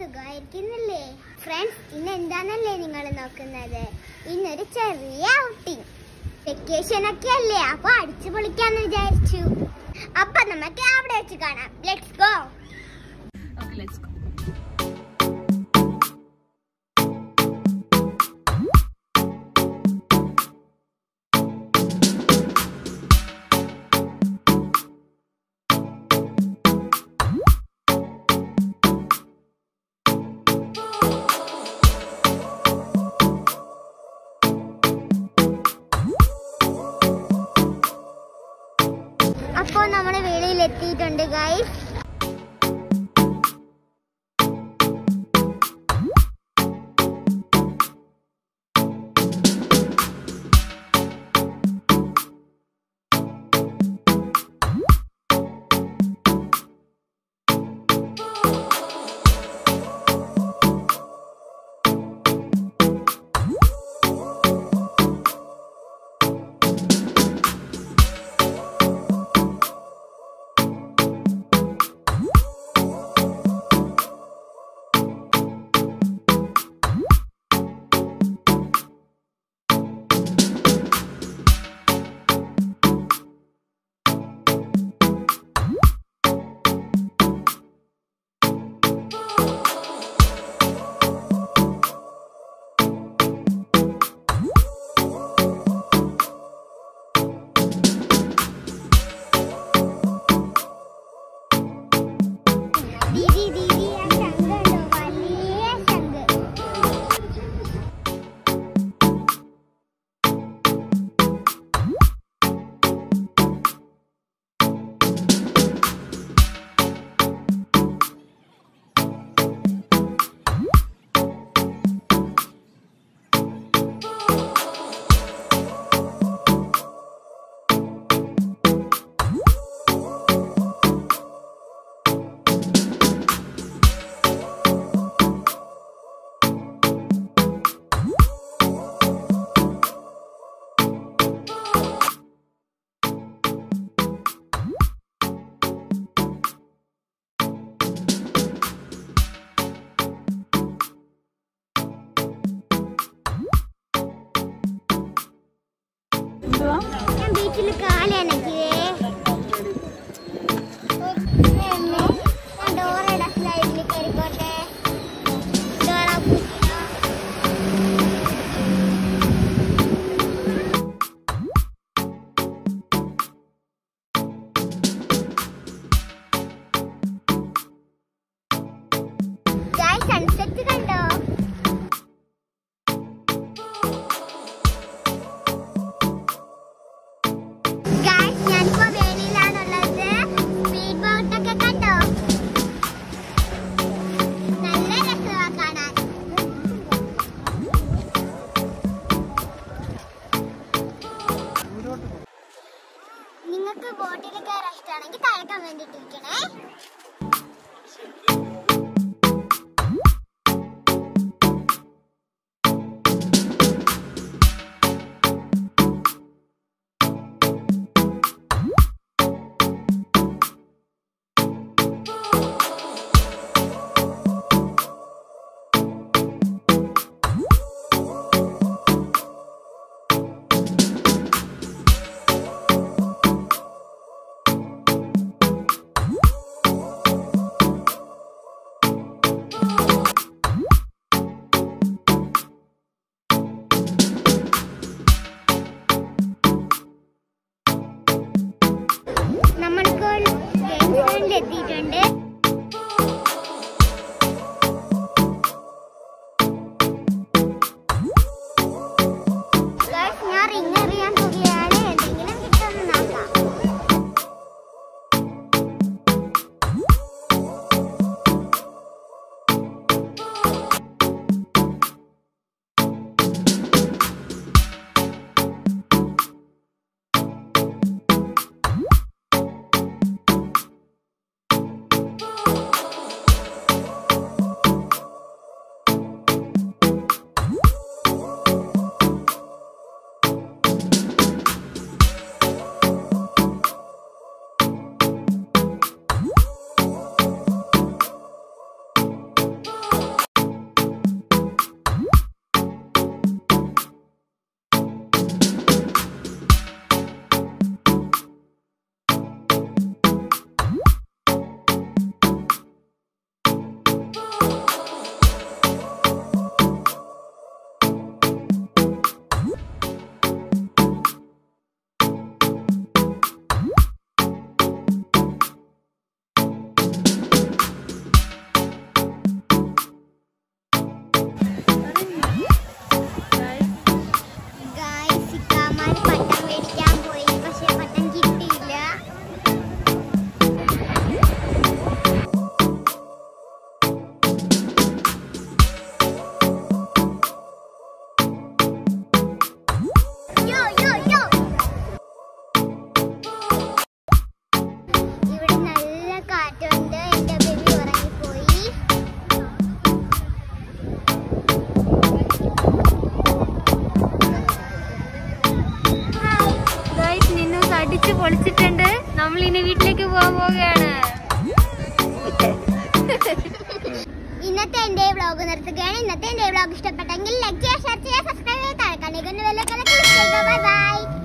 സുഖമായിരിക്കുന്നില്ലേ? Friends ഇന്ന് എന്താണല്ലേ നിങ്ങൾ നോക്കുന്നത്? ഇന്നൊരു ചെറിയ ഔട്ടിങ് വെക്കേഷൻ ഒക്കെ അല്ലേ? അപ്പൊ അടിച്ചു പൊളിക്കാന്ന് വിചാരിച്ചു. അപ്പൊ നമുക്ക് അവിടെ വെച്ച് കാണാം. ലെറ്റ്സ് ഗോ ലെറ്റ്സ് let's टी डंडे गाइस। എന്തുവാ ഞാൻ ബീച്ചിൽ കാലണക്കിയേ പോകാൻ പോവുകയാണ്. ഇന്നത്തെ എന്റെ വ്ലോഗ് നിർത്തുകയാണ്. ഇന്നത്തെ എന്റെ വ്ലോഗ് ഇഷ്ടപ്പെട്ടെങ്കിൽ ലൈക്ക് ചെയ്യുക ഷെയർ ചെയ്യുക സബ്സ്ക്രൈബ് ചെയ്യുക താഴെ കണിക്കുന്ന വില ബൈ ബൈ